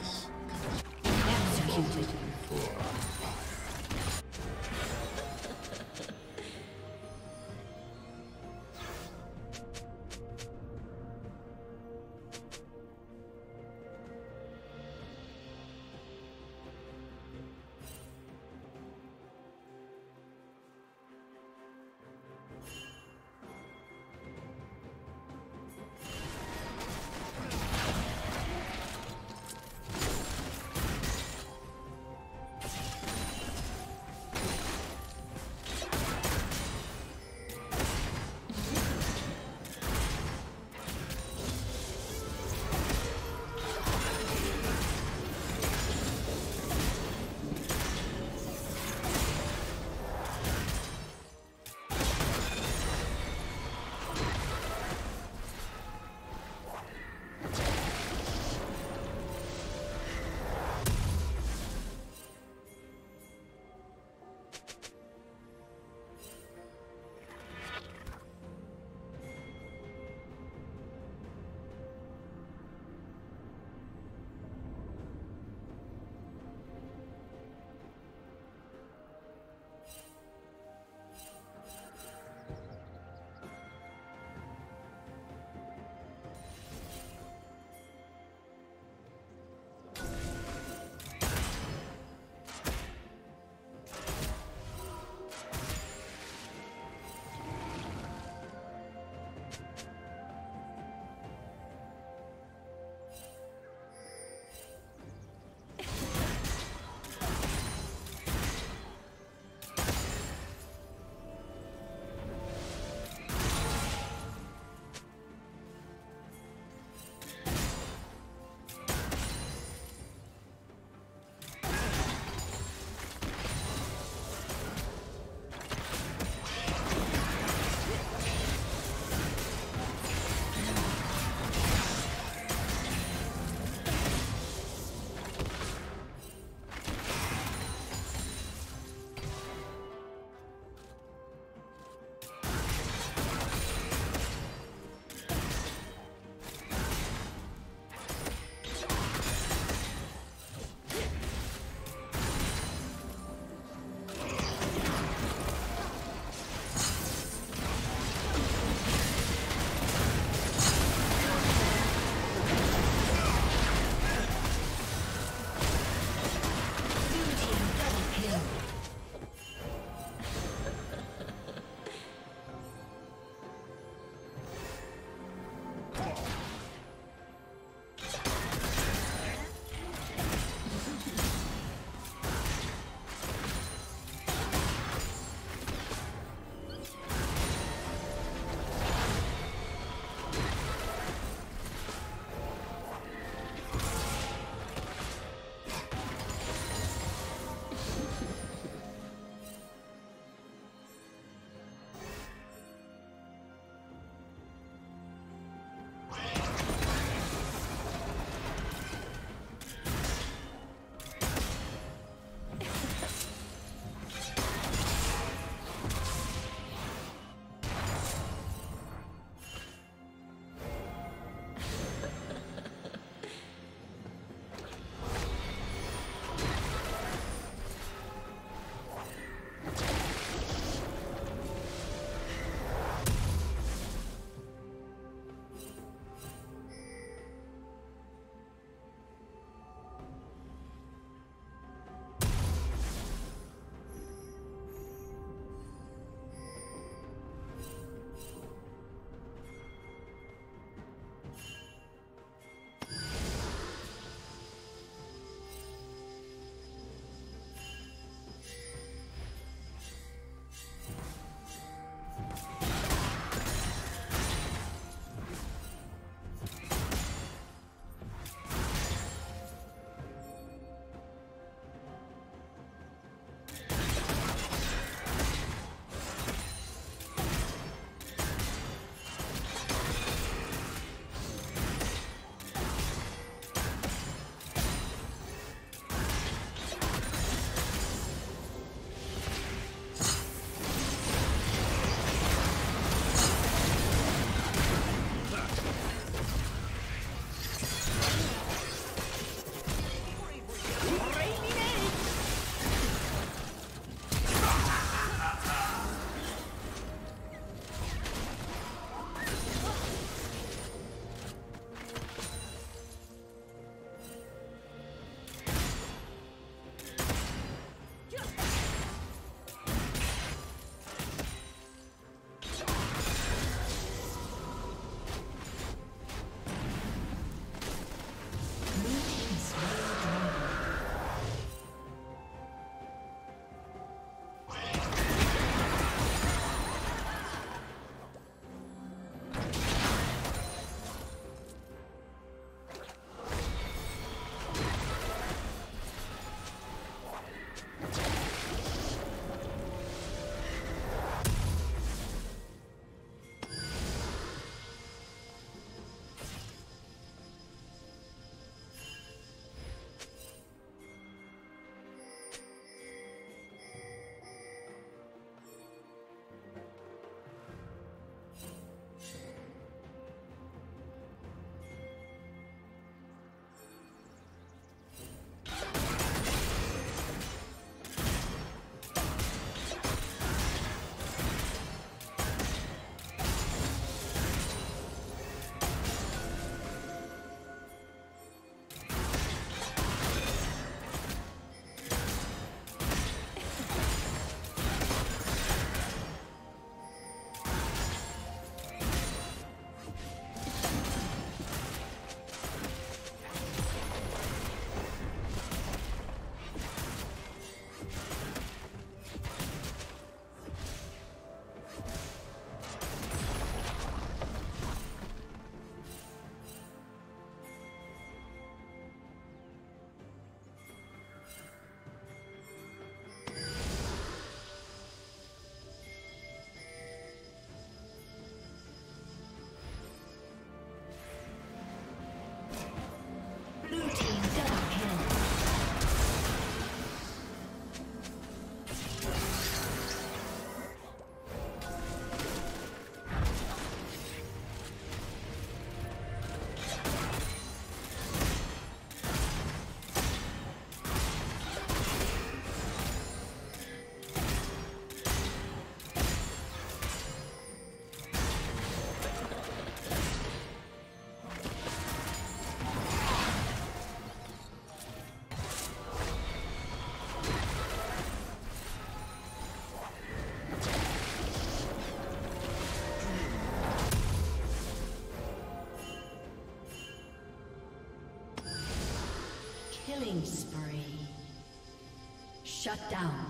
this. Shut down.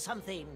Something.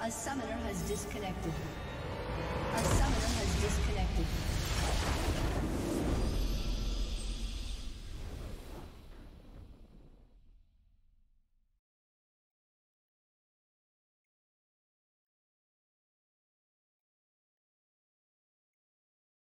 A summoner has disconnected. A summoner has disconnected.